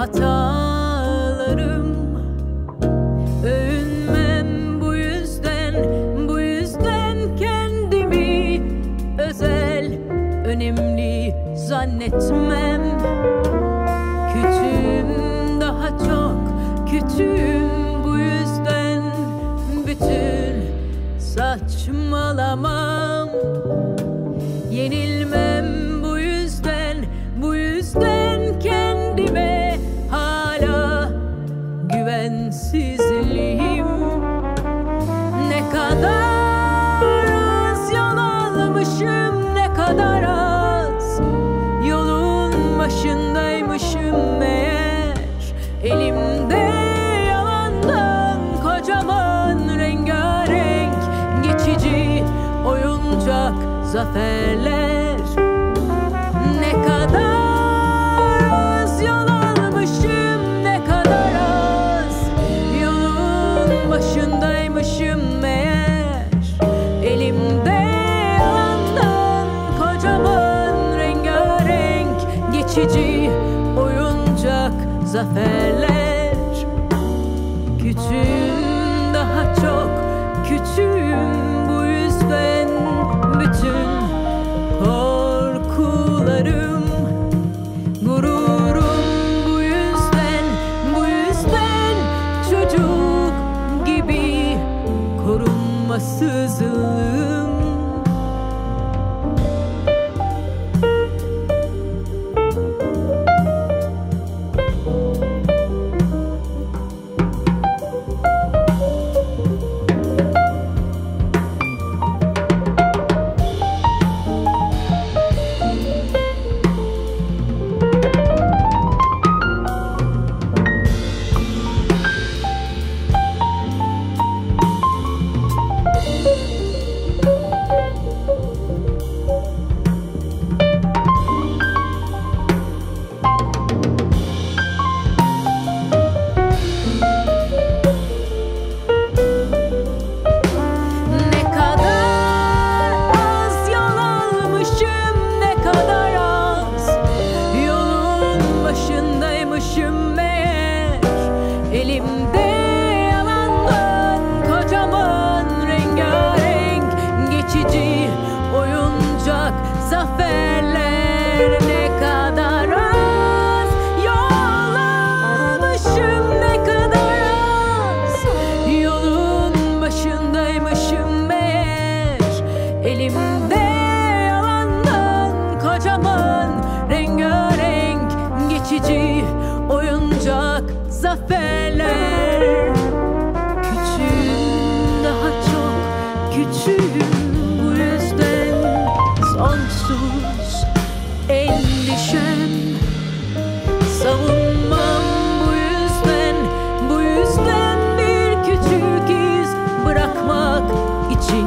hatalarım. Övünmem bu yüzden bu yüzden kendimi özel önemli zannetmem. Kötüyüm daha çok kötüyüm bu yüzden. Bütün saçmalamam. başındaymışım meğer. Elimde yalandan kocaman rengarenk Geçici oyuncak zaferler. geçici oyuncak zaferler. Küçüğüm daha çok küçüğüm bu yüzden. Bütün korkularım gururum bu yüzden bu yüzden. Çocuk gibi korunmasızlığım. geçici oyuncak zaferler. Küçüğüm daha çok küçüğüm bu yüzden sonsuz endişem. Savunmam bu yüzden bu yüzden bir küçük iz bırakmak için